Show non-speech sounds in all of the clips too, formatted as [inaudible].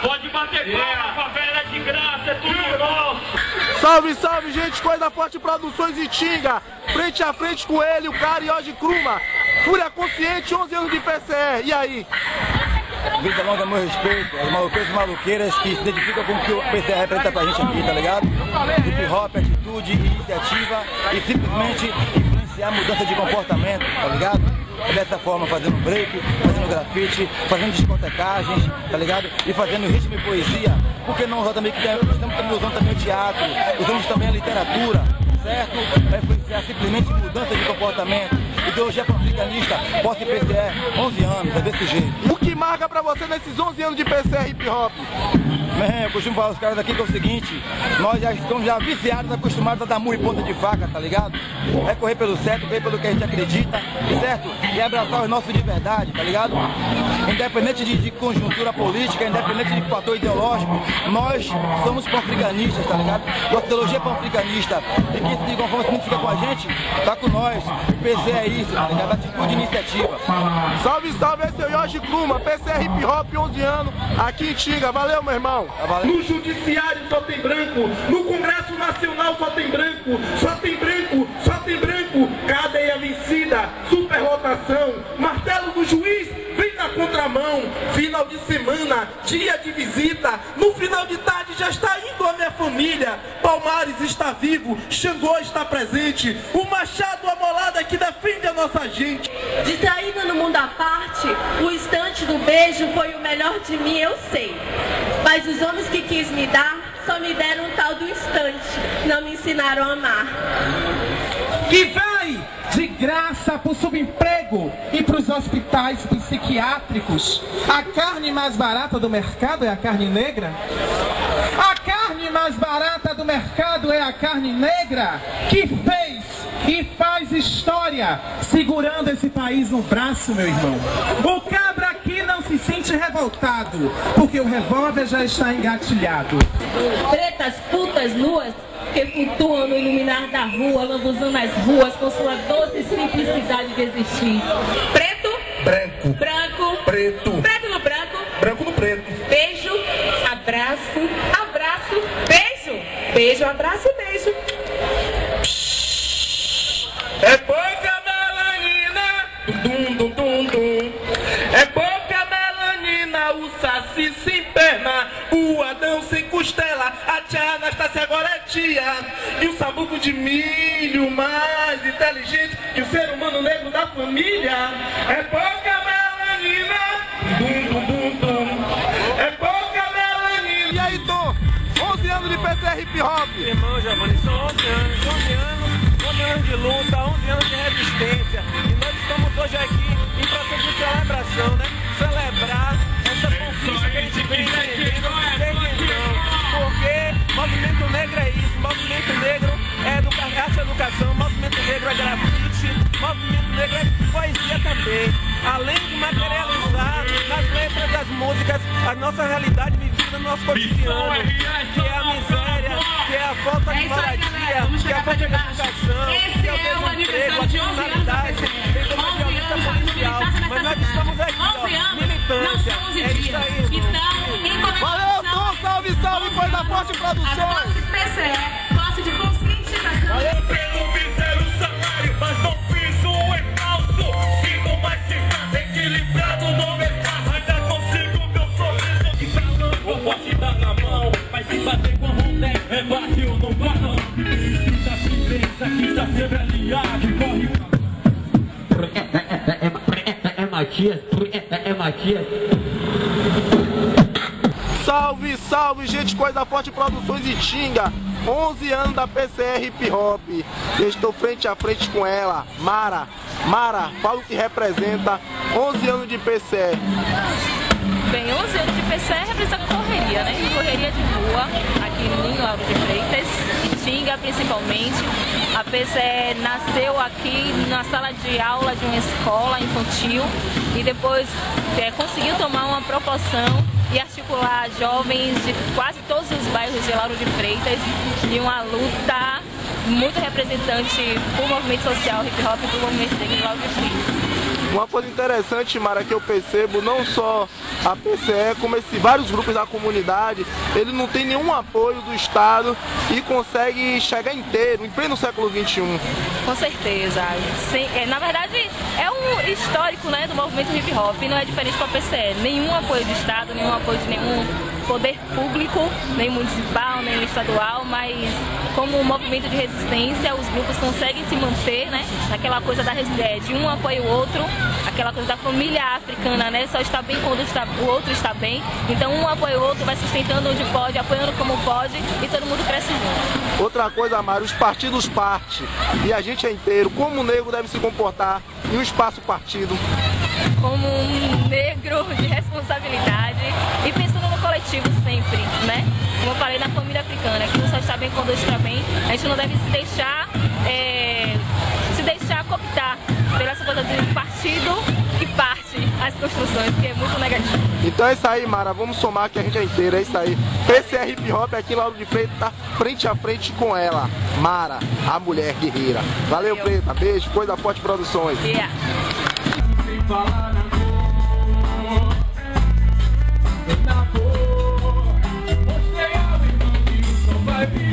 Pode bater yeah. palma, favela é de graça, é tudo nosso. Salve, salve, gente, Coisa Forte Produções e Tinga. Frente a frente com ele, o cara hoje Cruma. Fúria consciente, 11 anos de PCR. E aí? Vida longa, meu respeito, As maluqueiros e maluqueiras que se identificam com o que o PCR representa pra gente aqui, tá ligado? Hip hop, atitude, iniciativa e simplesmente influenciar a mudança de comportamento, tá ligado? Dessa forma, fazendo break, fazendo grafite, fazendo discotecagens, tá ligado? E fazendo ritmo e poesia. Por que não usar também que estamos também usando também o teatro, usamos também a literatura, certo? Para influenciar simplesmente mudança de comportamento. Ideologia pan-africanista, posse PCR, 11 anos, é desse jeito. O que marca pra você nesses 11 anos de PCR hip hop? Man, eu costumo falar os caras aqui que é o seguinte, nós já estamos já viciados, acostumados a dar murro e ponta de faca, tá ligado? É correr pelo certo, correr pelo que a gente acredita, certo? E abraçar os nossos de verdade, tá ligado? Independente de, de conjuntura política, independente de fator ideológico, nós somos pan-africanistas, tá ligado? Nossa ideologia é pan-africanista. E quem de conforme se identifica com a gente, tá com nós. O PC isso, tá ligado? Atitude e iniciativa. Salve, salve, esse é o Yogi Kruma, PCR Hip Hop, 11 anos, aqui em Tinga. Valeu, meu irmão. Tá? No judiciário só tem branco, no Congresso Nacional só tem branco, só tem branco, só tem branco, cadeia vencida, superlotação, martelo do juiz, vem na contramão, final de semana, dia de visita, no final de tarde já está indo a minha família, Palmares está vivo, Xangô está presente, o machado amolada que defende a nossa gente. Distraída no mundo à parte, o instante do beijo foi o melhor de mim, eu sei. Mas os homens que quis me dar só me deram um tal do instante, não me ensinaram a amar. que vai de graça para o subemprego e para os hospitais psiquiátricos. A carne mais barata do mercado é a carne negra? A carne mais barata do mercado é a carne negra que fez e faz história segurando esse país no braço, meu irmão. O cabra aqui não se sente revoltado, porque o revólver já está engatilhado. Pretas, putas, nuas, que flutuam no iluminar da rua, lambuzando as ruas com sua doce simplicidade de existir. Preto, Branco, branco, preto, preto no branco, branco no preto. beijo, abraço, abraço, beijo, beijo, abraço e beijo. É pouca melanina, dum dum dum dum. É pouca melanina, o saci sem perna, o Adão sem costela, a tia Anastácia agora é tia. E o sabuco de milho, mais inteligente que o ser humano negro da família. É pouca melanina, dum dum dum dum. É pouca melanina. E aí, Tom? 11 anos de PCR Hip Hop. Irmão, Giovanni, são 11 anos, 11 anos, 11 anos de luta, 11 anos de resistência. E nós estamos hoje aqui em processo de celebração, né? Celebrar essa conquista que a gente vem então. Porque movimento negro é isso, movimento negro é educa arte e educação, movimento negro é grafite, movimento negro é poesia também. Além de materializar nas letras das músicas a nossa realidade vivida no nosso cotidiano, que é a miséria, que é a falta É de isso Vamos que a falta de educação, Esse é o desemprego, aniversário de 11 anos da PCE. tem toda a 11 violência anos da militância Mas nós cidade. estamos aqui, 11 ó, anos não são 11 É dias. aí. Então, em Valeu, Tom. Salve, salve. Coisa Forte a Produções. Matias, é Matias. Salve, salve, gente. Coisa Forte Produções e Tinga. 11 anos da PCR Hip Hop. Eu estou frente a frente com ela, Mara. Mara, fala o que representa 11 anos de PCR. Bem, 11 anos de PCR representa correria, né? Correria de rua, aqui em Lauro de Freitas, em Tinga principalmente. A PCE nasceu aqui na sala de aula de uma escola infantil e depois é, conseguiu tomar uma proporção e articular jovens de quase todos os bairros de Lauro de Freitas em uma luta muito representante para o movimento social hip hop e para o movimento negro Lauro de Freitas. Uma coisa interessante, Mara, que eu percebo, não só a PCE, como esses vários grupos da comunidade, ele não tem nenhum apoio do Estado e consegue chegar inteiro, em pleno século XXI. Com certeza. Sim, é, na verdade, é um histórico né, do movimento hip hop não é diferente com a PCE. Nenhum apoio do Estado, nenhum apoio de nenhum poder público, nem municipal, nem estadual, mas como um movimento de resistência, os grupos conseguem se manter, né? Aquela coisa da, é, de um apoio o outro, aquela coisa da família africana, né? Só está bem quando está, o outro está bem. Então um apoia o outro, vai sustentando onde pode, apoiando como pode e todo mundo cresce junto. Outra coisa, Mário, os partidos parte e a gente é inteiro. Como o negro deve se comportar em um espaço partido? Como um negro de responsabilidade e pensando no coletivo sempre, né? Como eu falei na família africana, que um só está bem quando está. A gente não deve se deixar, é, se deixar cooptar pela essa coisa de partido que parte as construções, que é muito negativo. Então é isso aí, Mara. Vamos somar que a gente é inteira. É isso aí. PCR Hip Hop aqui Lauro de Freitas tá frente a frente com ela, Mara, a mulher guerreira. Valeu, Valeu. Preta. Beijo. Coisa Forte Produções. Yeah. Coisa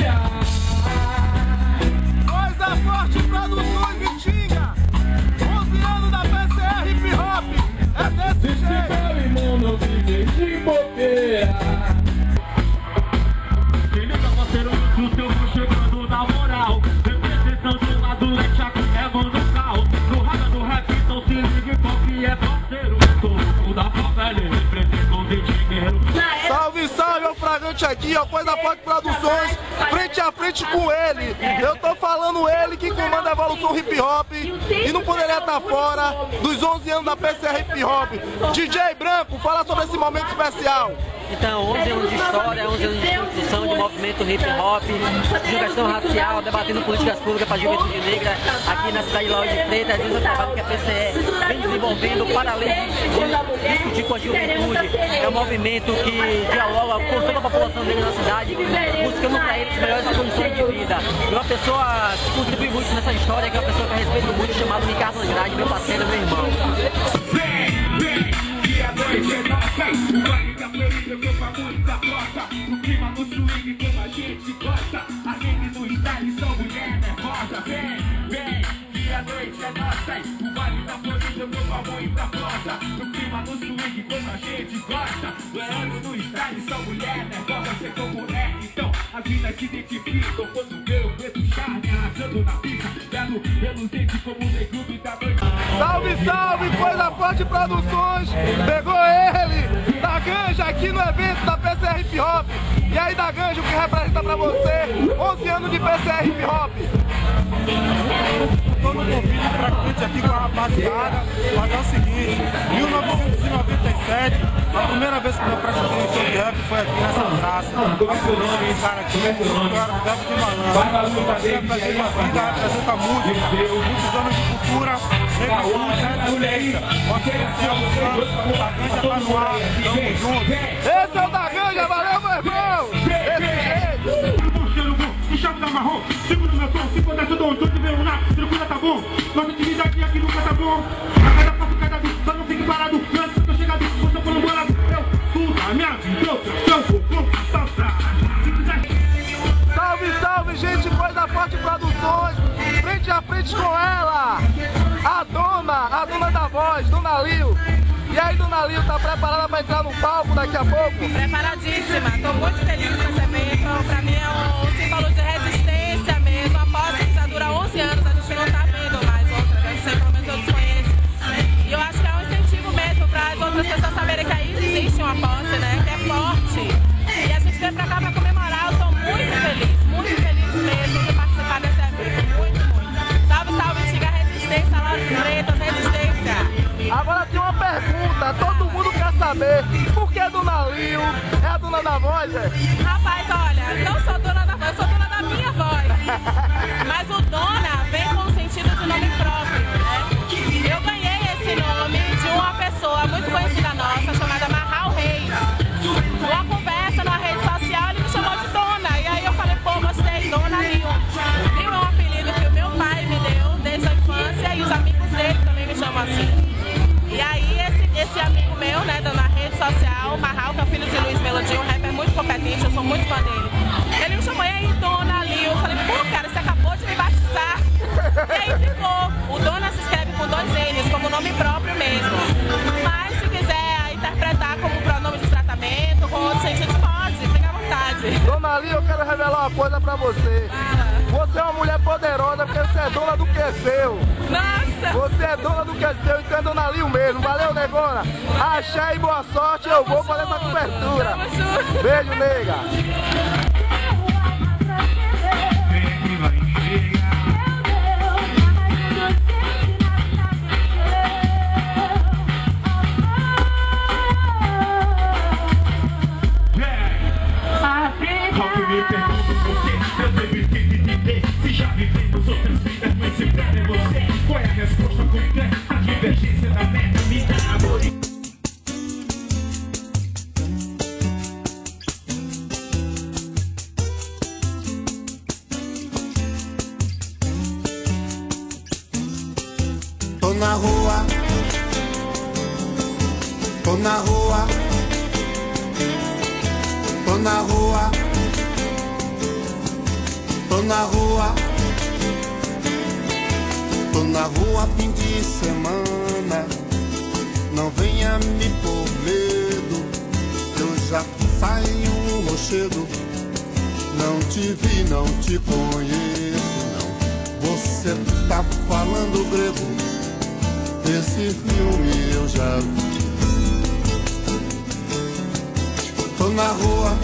com ele. Eu tô falando ele que comanda a evolução hip hop e não poderia estar fora dos 11 anos da PCR Hip Hop. DJ Branco, fala sobre esse momento especial. Então, 11 anos de história, 11 anos de construção de movimento hip hop, de questão racial, debatendo políticas públicas para a juventude negra aqui na cidade de Lauro de Freitas. É o trabalho que a PCE vem desenvolvendo para além de discutir com a juventude. Movimento que dialoga com toda a população negra da cidade, buscando para eles melhores condições de vida. E uma pessoa que contribui muito nessa história, que é uma pessoa que eu respeito muito, chamado Ricardo Andrade, meu parceiro, meu irmão. Da. Vem, vem, que a noite é nossa. O baile da Florida foi pra muita costa. O clima no swing como a gente gosta. Leandro do style são mulher nervosa. Sei como é, então as minas se identificam. Quando vê o preto charme arrasando na pista. Vendo reluzente como o negrudo da noite. Salve, salve, Coisa Forte Produções, pegou ele, da Ganja, aqui no evento da PCR Hip Hop. E aí, da Ganja, o que representa pra você 11 anos de PCR Hip Hop? Todo convite frequente aqui com a rapaziada, mas é o seguinte, 1997, a primeira vez que eu prestei show de rap foi aqui nessa praça. Esse cara aqui, eu era do Débora de Malandro, você representa a vida, representa a música, muitos anos de cultura, negritude, resistência. Pode crescer buscando, a ganja tá no ar, tamo junto. Esse é o da Ganja, valeu, meu irmão! O chave da marrom, segura o meu som, se dessa eu dou um chute, veio lá, tranquila, tá bom? Nossa atividade aqui nunca tá bom. A cada passo, cada vez, só não fique parado. Antes tô bolado. Minha vida, eu quiser Salve, salve, gente, Coisa Forte Produções, frente a frente com ela, a dona, a dona da voz, Dona Lil. E aí, Dona Lil, tá preparada pra entrar no palco daqui a pouco? Preparadíssima, estou muito feliz com esse evento. Para mim é um símbolo de resistência saber por que Dona Lil é a dona da voz, é? Rapaz, olha, não sou dona da voz, eu sou dona da minha voz. [laughs] Mas o ali, eu quero revelar uma coisa pra você. Você é uma mulher poderosa porque você é dona do que é seu. Nossa! Você é dona do que é seu, então é dona Lio mesmo. Valeu, negona. Achei boa sorte, eu vou fazer essa cobertura. Beijo, nega. Na rua, tô na rua, tô na rua, tô na rua, tô na rua fim de semana. Não venha me por medo, eu já saio rochedo. Não te vi, não te conheço, não. Você tá falando grego. Esse filme eu já vi. Tô na rua,